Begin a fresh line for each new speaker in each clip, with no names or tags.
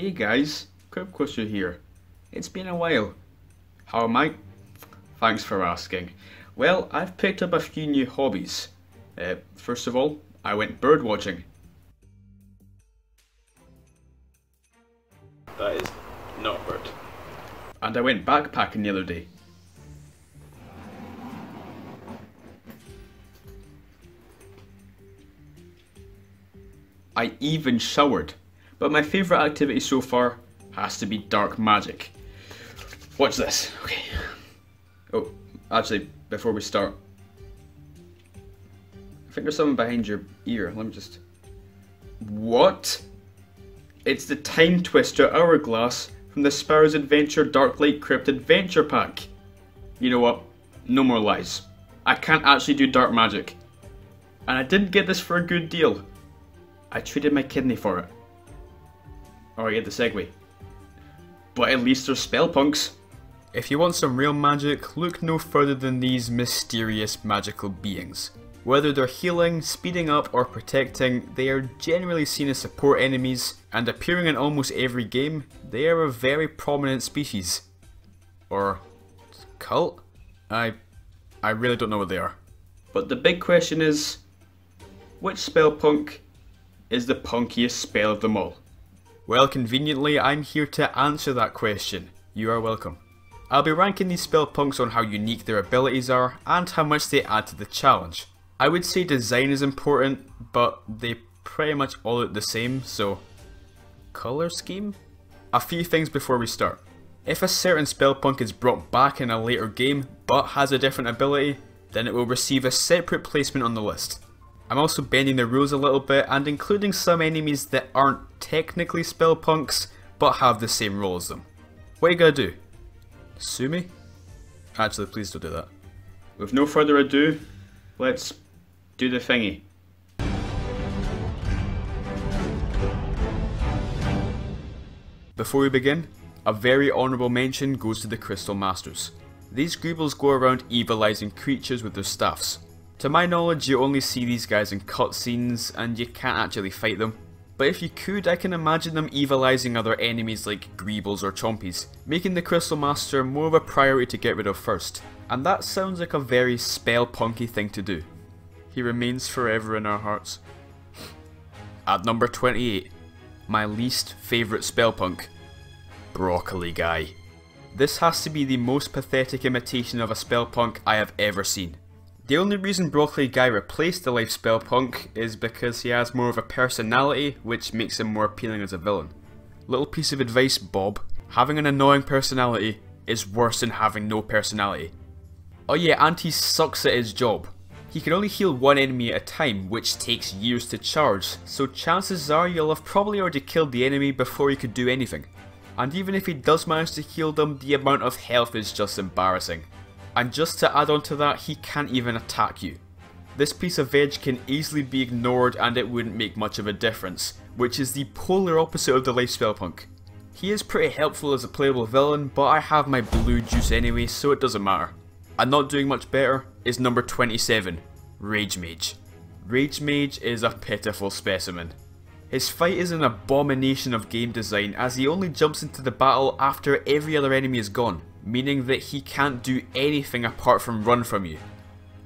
Hey guys, Krypt Krusher here. It's been a while. How am I? Thanks for asking. Well, I've picked up a few new hobbies. Uh, first of all, I went bird watching. That is not bird. And I went backpacking the other day. I even showered. But my favourite activity so far has to be dark magic. Watch this. Okay. Oh, actually, before we start, I think there's something behind your ear. Let me just. What? It's the Time Twister Hourglass from the Spyro's Adventure Dark Light Crypt Adventure Pack. You know what? No more lies. I can't actually do dark magic. And I didn't get this for a good deal. I traded my kidney for it. Oh, I get the segue. But at least they're spell punks. If you want some real magic, look no further than these mysterious magical beings. Whether they're healing, speeding up, or protecting, they are generally seen as support enemies, and appearing in almost every game, they are a very prominent species. Or cult? I I really don't know what they are. But the big question is which spell punk is the punkiest spell of them all? Well, conveniently, I'm here to answer that question. You are welcome. I'll be ranking these spell punks on how unique their abilities are and how much they add to the challenge. I would say design is important, but they pretty much all look the same, so... Colour scheme? A few things before we start. If a certain spell punk is brought back in a later game, but has a different ability, then it will receive a separate placement on the list. I'm also bending the rules a little bit and including some enemies that aren't technically spell punks, but have the same role as them. What are you gonna do? Sue me? Actually, please don't do that. With no further ado, let's do the thingy. Before we begin, a very honourable mention goes to the Crystal Masters. These Greebles go around evilizing creatures with their staffs. To my knowledge, you only see these guys in cutscenes and you can't actually fight them. But if you could, I can imagine them evilizing other enemies like Greebles or Chompies, making the Crystal Master more of a priority to get rid of first. And that sounds like a very spell punky thing to do. He remains forever in our hearts. At number 28, my least favourite spellpunk, Broccoli Guy. This has to be the most pathetic imitation of a spellpunk I have ever seen. The only reason Broccoli Guy replaced the life spell punk is because he has more of a personality, which makes him more appealing as a villain. Little piece of advice, Bob. Having an annoying personality is worse than having no personality. Oh yeah, he sucks at his job. He can only heal one enemy at a time, which takes years to charge, so chances are you'll have probably already killed the enemy before he could do anything. And even if he does manage to heal them, the amount of health is just embarrassing. And just to add on to that, he can't even attack you. This piece of veg can easily be ignored and it wouldn't make much of a difference, which is the polar opposite of the Life Spellpunk. He is pretty helpful as a playable villain, but I have my blue juice anyway, so it doesn't matter. And not doing much better is number 27, Rage Mage. Rage Mage is a pitiful specimen. His fight is an abomination of game design as he only jumps into the battle after every other enemy is gone, meaning that he can't do anything apart from run from you.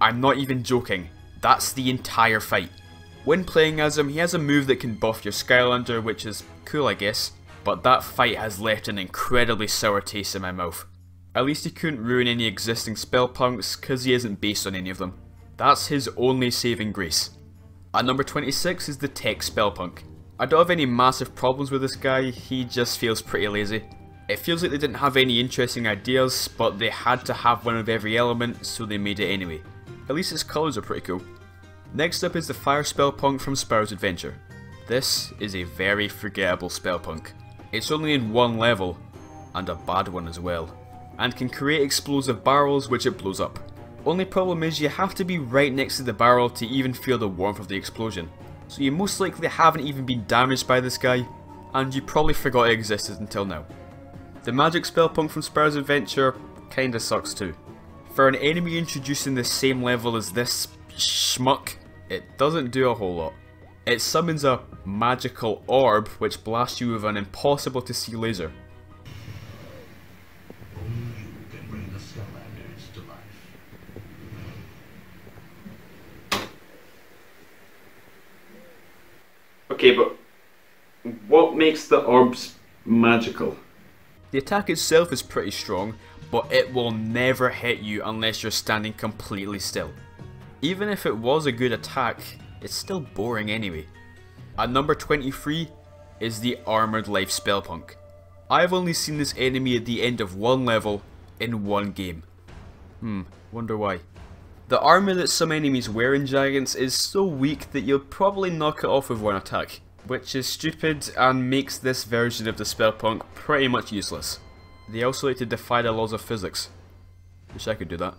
I'm not even joking, that's the entire fight. When playing as him, he has a move that can buff your Skylander, which is cool I guess, but that fight has left an incredibly sour taste in my mouth. At least he couldn't ruin any existing spell punks, cause he isn't based on any of them. That's his only saving grace. At number 26 is the Tech Spellpunk. I don't have any massive problems with this guy, he just feels pretty lazy. It feels like they didn't have any interesting ideas, but they had to have one of every element, so they made it anyway. At least its colours are pretty cool. Next up is the Fire Spellpunk from Spyro's Adventure. This is a very forgettable spellpunk. It's only in one level, and a bad one as well, and can create explosive barrels which it blows up. Only problem is you have to be right next to the barrel to even feel the warmth of the explosion. So you most likely haven't even been damaged by this guy, and you probably forgot it existed until now. The magic spell punk from Spyro's Adventure kinda sucks too. For an enemy introducing the same level as this schmuck, it doesn't do a whole lot. It summons a magical orb which blasts you with an impossible to see laser.
Okay, but what makes the orbs magical?
The attack itself is pretty strong, but it will never hit you unless you're standing completely still. Even if it was a good attack, it's still boring anyway. At number 23 is the Armoured Life Spellpunk. I've only seen this enemy at the end of one level in one game. Hmm, wonder why. The armour that some enemies wear in Giants is so weak that you'll probably knock it off with one attack, which is stupid and makes this version of the Spellpunk pretty much useless. They also like to defy the laws of physics. Wish I could do that.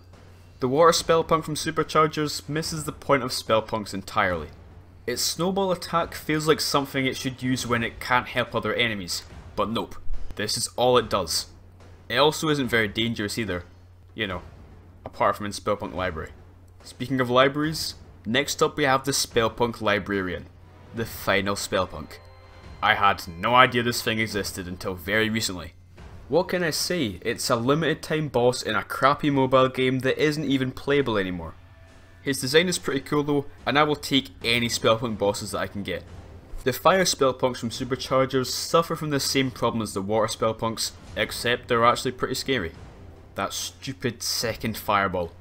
The Water Spellpunk from Superchargers misses the point of Spellpunks entirely. Its snowball attack feels like something it should use when it can't help other enemies, but nope, this is all it does. It also isn't very dangerous either, you know, apart from in Spellpunk Library. Speaking of libraries, next up we have the Spellpunk Librarian, the final Spellpunk. I had no idea this thing existed until very recently. What can I say, it's a limited time boss in a crappy mobile game that isn't even playable anymore. His design is pretty cool though, and I will take any Spellpunk bosses that I can get. The Fire Spellpunks from Superchargers suffer from the same problem as the Water Spellpunks, except they're actually pretty scary. That stupid second Fireball.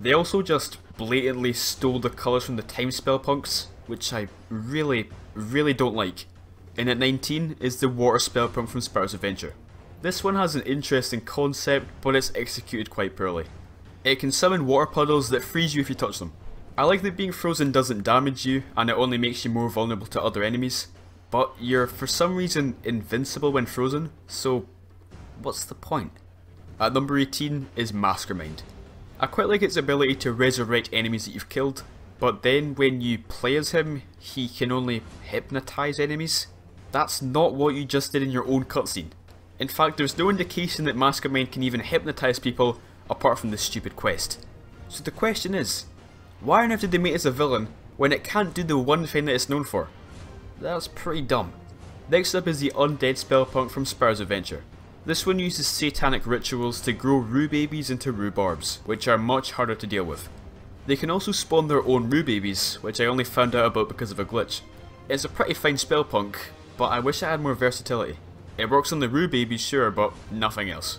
They also just blatantly stole the colours from the Time Spellpunks, which I really, really don't like. And at 19 is the Water Spellpunk from Spyro's Adventure. This one has an interesting concept, but it's executed quite poorly. It can summon water puddles that freeze you if you touch them. I like that being frozen doesn't damage you, and it only makes you more vulnerable to other enemies, but you're for some reason invincible when frozen, so what's the point? At number 18 is Masker Mind. I quite like its ability to resurrect enemies that you've killed, but then when you play as him, he can only hypnotise enemies. That's not what you just did in your own cutscene. In fact, there's no indication that Masker Mind can even hypnotise people apart from this stupid quest. So the question is, why on earth did they make this a villain when it can't do the one thing that it's known for? That's pretty dumb. Next up is the Undead Spellpunk from Spyro's Adventure. This one uses satanic rituals to grow Rhu Babies into rhubarbs, which are much harder to deal with. They can also spawn their own Rhu Babies, which I only found out about because of a glitch. It's a pretty fine spellpunk, but I wish it had more versatility. It works on the Rhu Babies sure, but nothing else.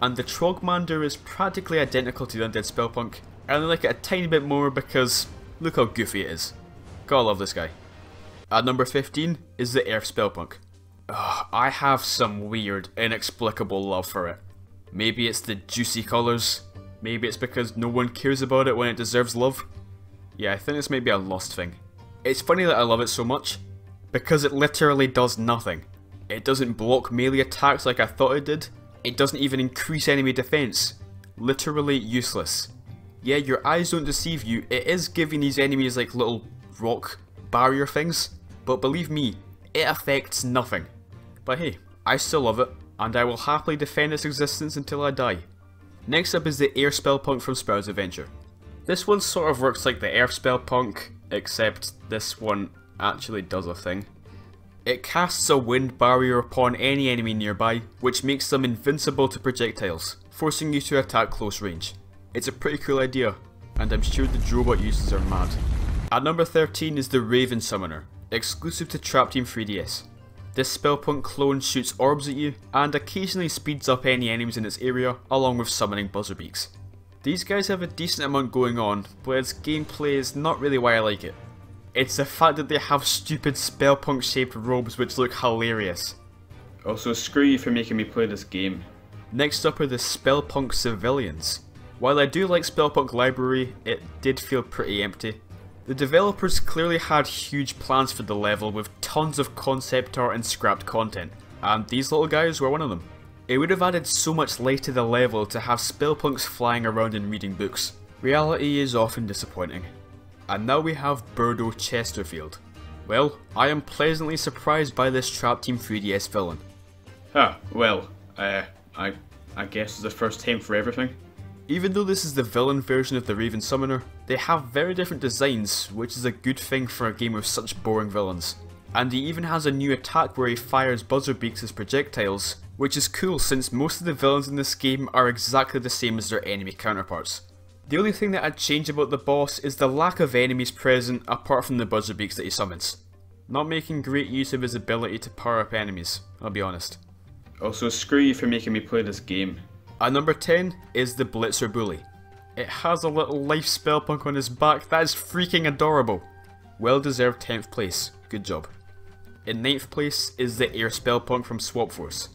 And the Trogmander is practically identical to the Undead Spellpunk, I only like it a tiny bit more because look how goofy it is. Gotta love this guy. At number 15 is the Earth Spellpunk. Ugh, I have some weird, inexplicable love for it. Maybe it's the juicy colours, maybe it's because no one cares about it when it deserves love. Yeah, I think this may be a lost thing. It's funny that I love it so much, because it literally does nothing. It doesn't block melee attacks like I thought it did, it doesn't even increase enemy defense. Literally useless. Yeah, your eyes don't deceive you, it is giving these enemies like little rock barrier things, but believe me, it affects nothing. But hey, I still love it, and I will happily defend its existence until I die. Next up is the Air Spellpunk from Spyro's Adventure. This one sort of works like the Air Spellpunk, except this one actually does a thing. It casts a wind barrier upon any enemy nearby, which makes them invincible to projectiles, forcing you to attack close range. It's a pretty cool idea, and I'm sure the Drobot users are mad. At number 13 is the Raven Summoner, exclusive to Trap Team 3DS. This Spellpunk clone shoots orbs at you, and occasionally speeds up any enemies in its area, along with summoning Buzzerbeaks. These guys have a decent amount going on, but its gameplay is not really why I like it. It's the fact that they have stupid Spellpunk shaped robes which look hilarious.
Also, screw you for making me play this game.
Next up are the Spellpunk Civilians. While I do like Spellpunk Library, it did feel pretty empty. The developers clearly had huge plans for the level with tons of concept art and scrapped content, and these little guys were one of them. It would have added so much life to the level to have Spellpunks flying around and reading books. Reality is often disappointing. And now we have Birdo Chesterfield. Well, I am pleasantly surprised by this Trap Team 3DS villain.
Huh, well, uh, I, I guess it's the first time for everything.
Even though this is the villain version of the Raven Summoner, they have very different designs, which is a good thing for a game with such boring villains. And he even has a new attack where he fires buzzer beaks as projectiles, which is cool since most of the villains in this game are exactly the same as their enemy counterparts. The only thing that I'd change about the boss is the lack of enemies present apart from the buzzer beaks that he summons. Not making great use of his ability to power up enemies, I'll be honest.
Also, screw you for making me play this game.
At number 10 is the Blitzer Bully. It has a little life spell punk on his back, that is freaking adorable. Well deserved 10th place, good job. In 9th place is the Air Spell Punk from Swap Force.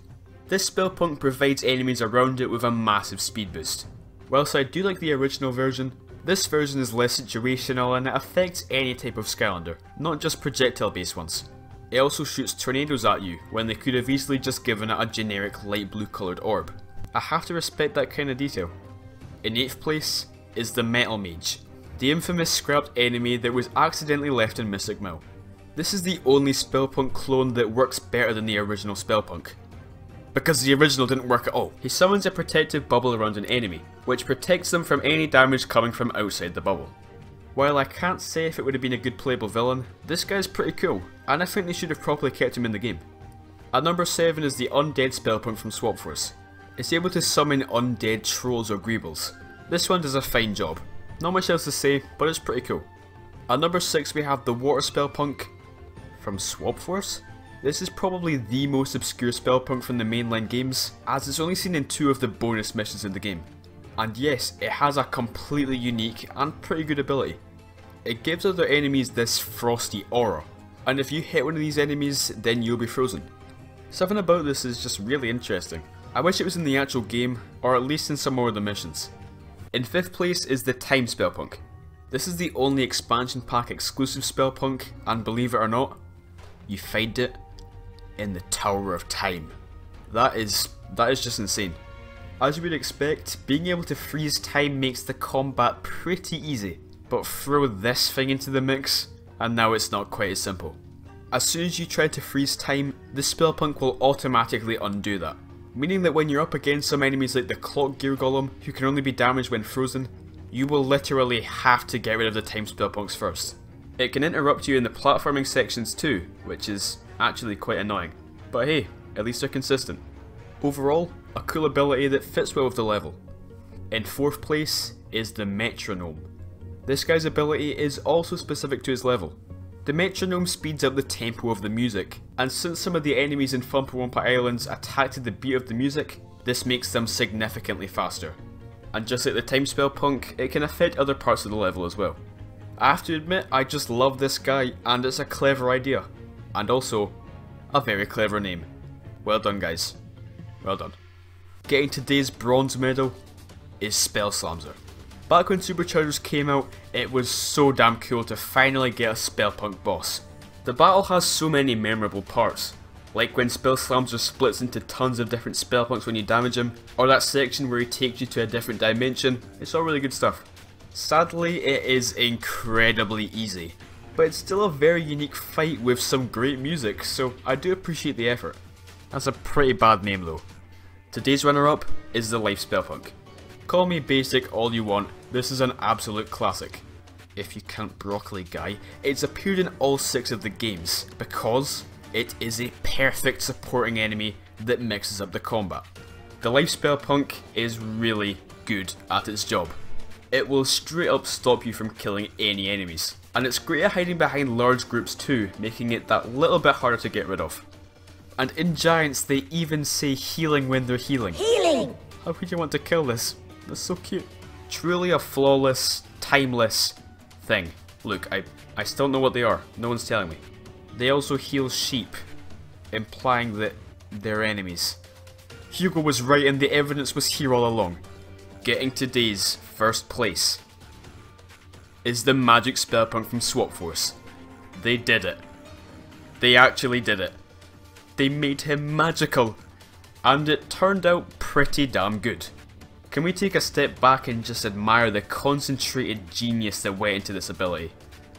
This spell punk provides enemies around it with a massive speed boost. Whilst I do like the original version, this version is less situational and it affects any type of Skylander, not just projectile based ones. It also shoots tornadoes at you when they could have easily just given it a generic light blue coloured orb. I have to respect that kind of detail. In 8th place is the Metal Mage, the infamous scrapped enemy that was accidentally left in Mystic Mill. This is the only Spellpunk clone that works better than the original Spellpunk. Because the original didn't work at all. He summons a protective bubble around an enemy, which protects them from any damage coming from outside the bubble. While I can't say if it would have been a good playable villain, this guy's pretty cool, and I think they should have properly kept him in the game. At number 7 is the Undead Spellpunk from Swap Force. It's able to summon undead trolls or greebles. This one does a fine job. Not much else to say, but it's pretty cool. At number 6 we have the Water Spell Punk from Swap Force. This is probably the most obscure spell punk from the mainline games, as it's only seen in two of the bonus missions in the game. And yes, it has a completely unique and pretty good ability. It gives other enemies this frosty aura, and if you hit one of these enemies, then you'll be frozen. Something about this is just really interesting. I wish it was in the actual game, or at least in some more of the missions. In 5th place is the Time Spellpunk. This is the only expansion pack exclusive Spellpunk, and believe it or not, you find it in the Tower of Time. That is that is just insane. As you would expect, being able to freeze time makes the combat pretty easy, but throw this thing into the mix, and now it's not quite as simple. As soon as you try to freeze time, the Spellpunk will automatically undo that, meaning that when you're up against some enemies like the Clock Gear Golem, who can only be damaged when frozen, you will literally have to get rid of the time Spellpunks first. It can interrupt you in the platforming sections too, which is actually quite annoying. But hey, at least they're consistent. Overall, a cool ability that fits well with the level. In fourth place is the Metronome. This guy's ability is also specific to his level. The metronome speeds up the tempo of the music, and since some of the enemies in Thumpin' Wumpa Islands attack to the beat of the music, this makes them significantly faster. And just like the time spell punk, it can affect other parts of the level as well. I have to admit, I just love this guy, and it's a clever idea. And also, a very clever name. Well done guys. Well done. Getting today's bronze medal is Spell Slamzer. Back when Superchargers came out, it was so damn cool to finally get a Spellpunk boss. The battle has so many memorable parts, like when Spell Slamzer splits into tons of different Spellpunks when you damage him, or that section where he takes you to a different dimension, it's all really good stuff. Sadly, it is incredibly easy, but it's still a very unique fight with some great music, so I do appreciate the effort. That's a pretty bad name though. Today's runner-up is the Life Spellpunk. Call me basic all you want, this is an absolute classic. If you count Broccoli Guy, it's appeared in all six of the games, because it is a perfect supporting enemy that mixes up the combat. The Life Spell Punk is really good at its job. It will straight up stop you from killing any enemies. And it's great at hiding behind large groups too, making it that little bit harder to get rid of. And in Giants, they even say healing when they're healing.
Healing!
How could you want to kill this? That's so cute. Truly a flawless, timeless thing. Look, I, I still don't know what they are. No one's telling me. They also heal sheep, implying that they're enemies. Hugo was right and the evidence was here all along. Getting today's first place is the magic spellpunk from Swap Force. They did it. They actually did it. They made him magical. And it turned out pretty damn good. Can we take a step back and just admire the concentrated genius that went into this ability?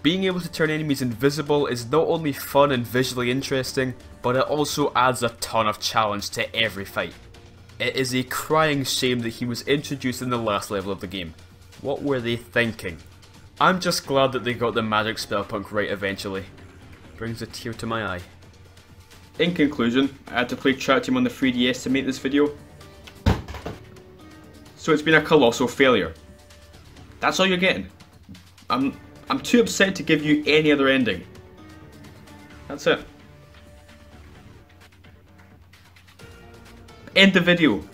Being able to turn enemies invisible is not only fun and visually interesting, but it also adds a ton of challenge to every fight. It is a crying shame that he was introduced in the last level of the game. What were they thinking? I'm just glad that they got the magic spell punk right eventually. Brings a tear to my eye. In conclusion, I had to play Trap Team on the 3DS to make this video. So it's been a colossal failure. That's all you're getting. I'm I'm too upset to give you any other ending. That's it. End the video.